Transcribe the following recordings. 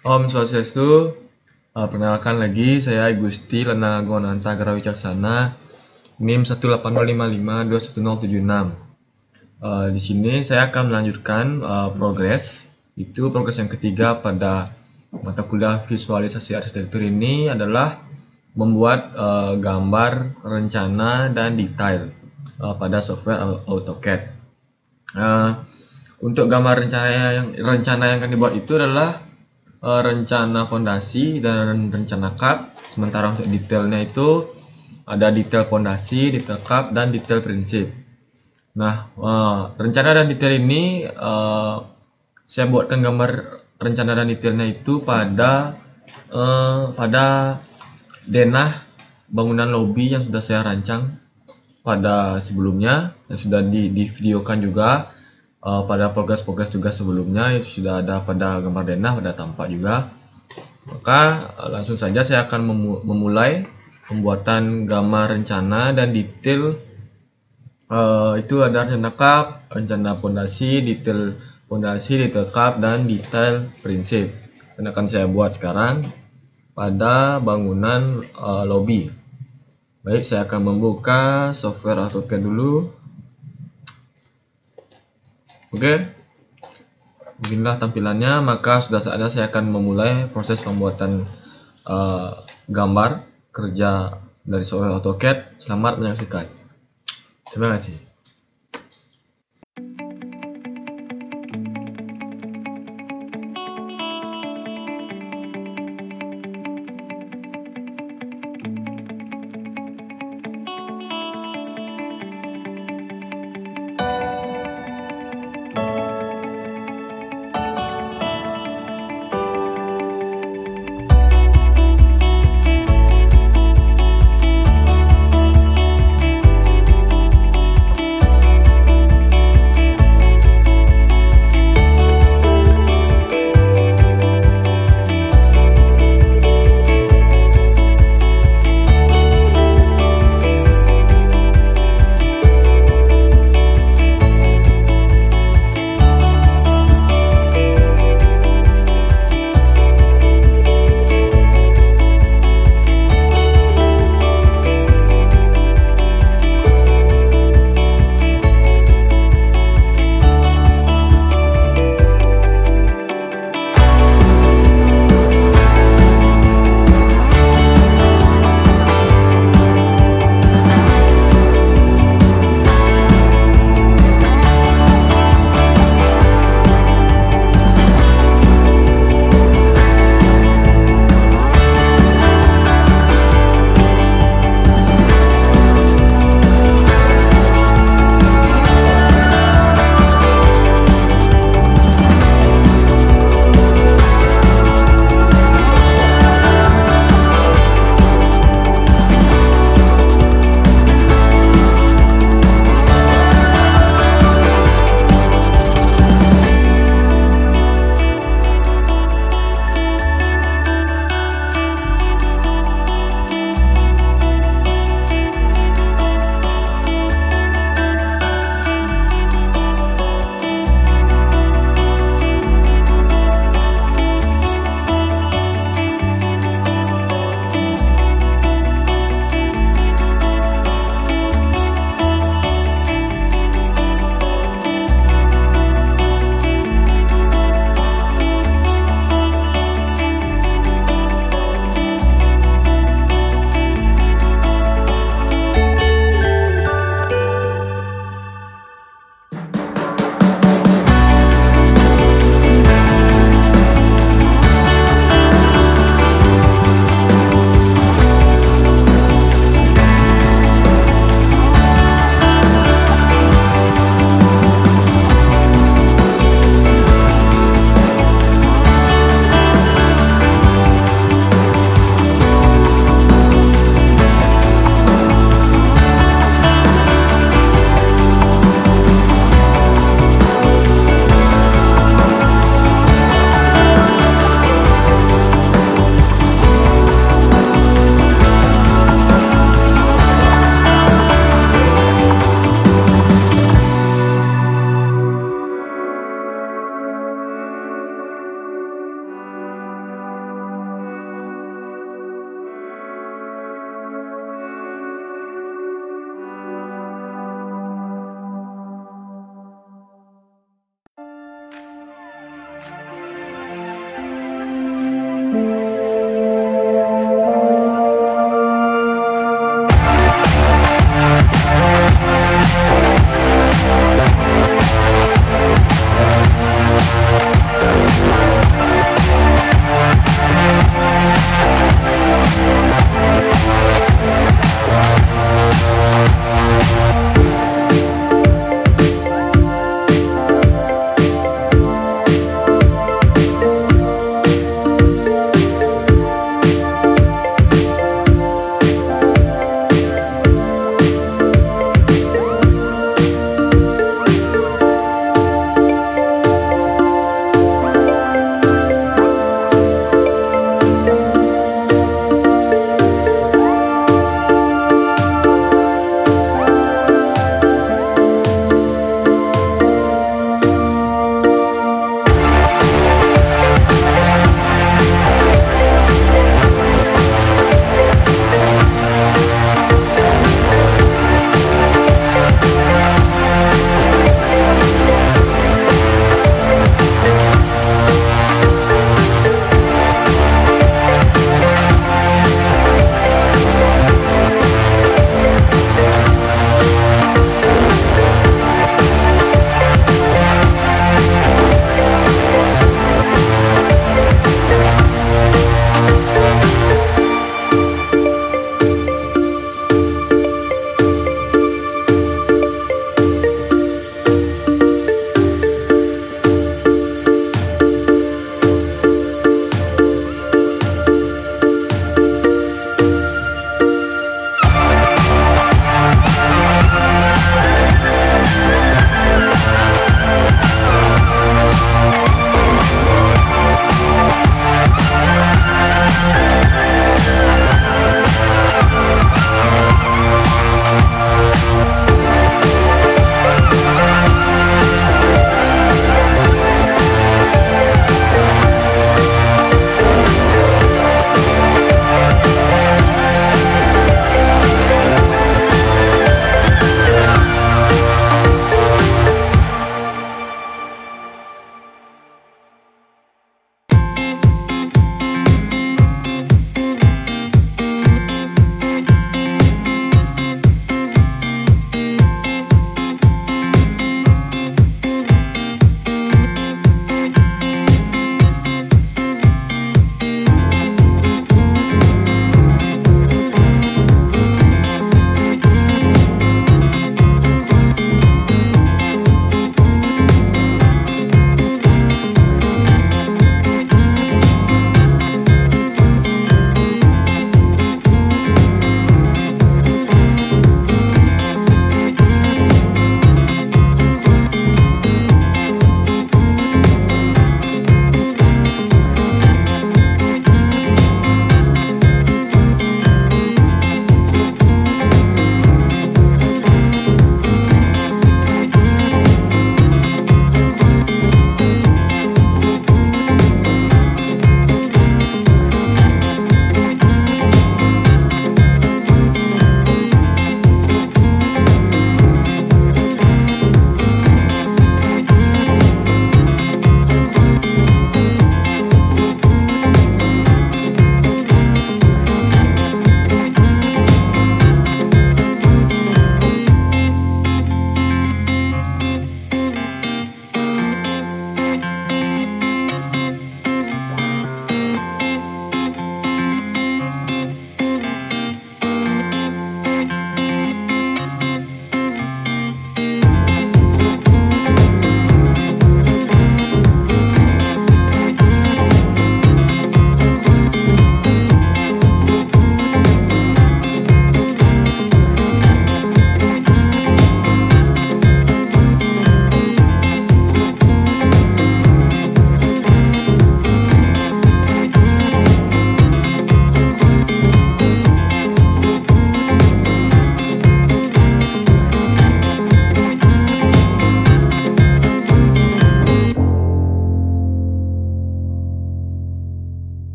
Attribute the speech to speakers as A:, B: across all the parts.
A: Om Swastiastu, uh, perkenalkan lagi saya Gusti Lena Gonanta Gara Wicaksana, NIM 18055211076. Uh, di sini saya akan melanjutkan uh, progres, itu progres yang ketiga pada mata kuliah visualisasi arsitektur ini adalah membuat uh, gambar, rencana, dan detail uh, pada software AutoCAD. Uh, untuk gambar rencana yang rencana yang akan dibuat itu adalah uh, rencana fondasi dan rencana kap. Sementara untuk detailnya itu ada detail fondasi, detail kap, dan detail prinsip. Nah, uh, rencana dan detail ini uh, saya buatkan gambar rencana dan detailnya itu pada pada denah bangunan lobby yang sudah saya rancang pada sebelumnya yang sudah di, di videokan juga uh, pada progres-progres juga sebelumnya sudah ada pada gambar denah pada tampak juga maka uh, langsung saja saya akan memulai pembuatan gambar rencana dan detail uh, itu ada rencana kap, rencana pondasi, detail pondasi, detail kap dan detail prinsip. Yang akan saya buat sekarang pada bangunan uh, lobby. Baik, saya akan membuka software AutoCAD dulu. Oke. Beginilah tampilannya, maka sudah saatnya saya akan memulai proses pembuatan uh, gambar kerja dari software AutoCAD. Selamat menyaksikan. Terima kasih.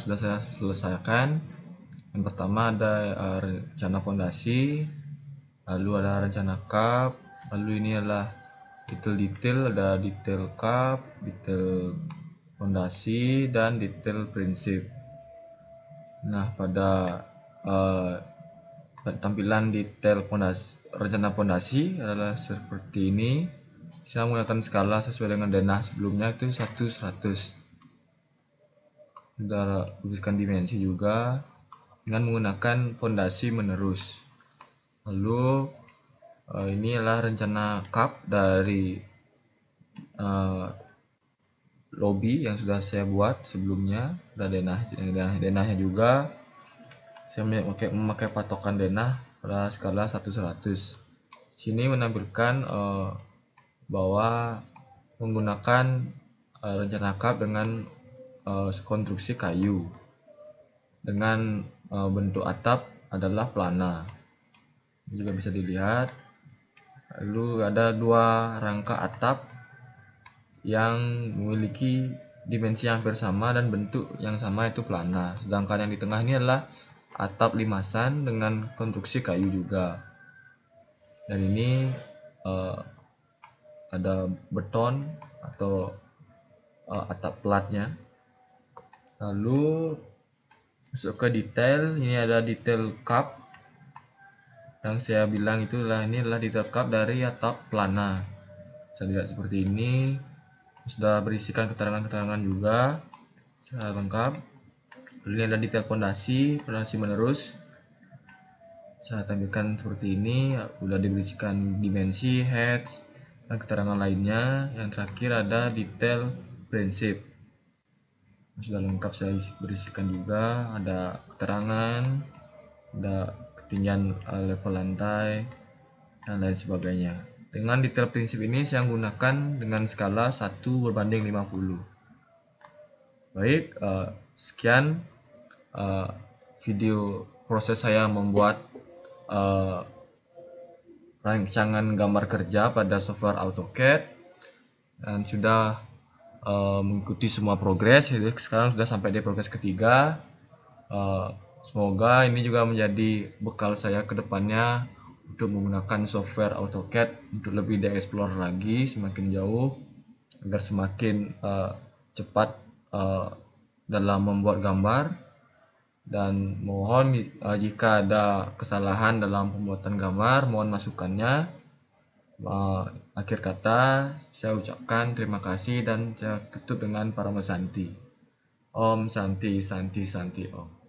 A: Sudah saya selesaikan. Yang pertama ada uh, rencana fondasi, lalu ada rencana cup, lalu ini adalah detail-detail, ada detail cup, detail fondasi, dan detail prinsip. Nah, pada uh, tampilan detail fondasi, rencana fondasi adalah seperti ini saya menggunakan skala sesuai dengan denah sebelumnya itu 1 100 sudah tuliskan dimensi juga dengan menggunakan fondasi menerus. Lalu uh, ini adalah rencana cup dari uh, lobby yang sudah saya buat sebelumnya. Ada denah denah denahnya juga. Saya memakai, memakai patokan denah pada skala 1 100 sini menampilkan uh, bahwa menggunakan uh, rencana kap dengan uh, konstruksi kayu dengan uh, bentuk atap adalah plana. Ini juga bisa dilihat. Lalu ada dua rangka atap yang memiliki dimensi hampir sama dan bentuk yang sama itu plana. Sedangkan yang di tengah ini adalah atap limasan dengan konstruksi kayu juga. Dan ini uh, ada beton atau uh, atap platnya lalu masuk ke detail ini ada detail cup. Yang saya bilang itu adalah ini adalah detail cup dari atap plana saya lihat seperti ini. Sudah berisikan keterangan-keterangan juga secara lengkap. Lalu ini ada detail pondasi pondasi menerus. Saya tampilkan seperti ini. Sudah diberisikan dimensi heads dan keterangan lainnya. Yang terakhir ada detail prinsip. Sudah lengkap saya berisikan juga, ada keterangan, ada ketinggian eh, level lantai, dan lain sebagainya. Dengan detail prinsip ini saya gunakan dengan skala 1 berbanding 50. Baik, uh, sekian uh, video proses saya membuat uh, rancangan gambar kerja pada software AutoCAD dan sudah uh, mengikuti semua progres jadi sekarang sudah sampai di progres ketiga. Uh, semoga ini juga menjadi bekal saya ke depannya untuk menggunakan software AutoCAD untuk lebih dieksplor lagi semakin jauh agar semakin uh, cepat uh, dalam membuat gambar. Dan mohon uh, jika ada kesalahan dalam pembuatan gambar mohon masukannya akhir kata saya ucapkan terima kasih dan saya tutup dengan para mesanti Om Santi Santi Santi Om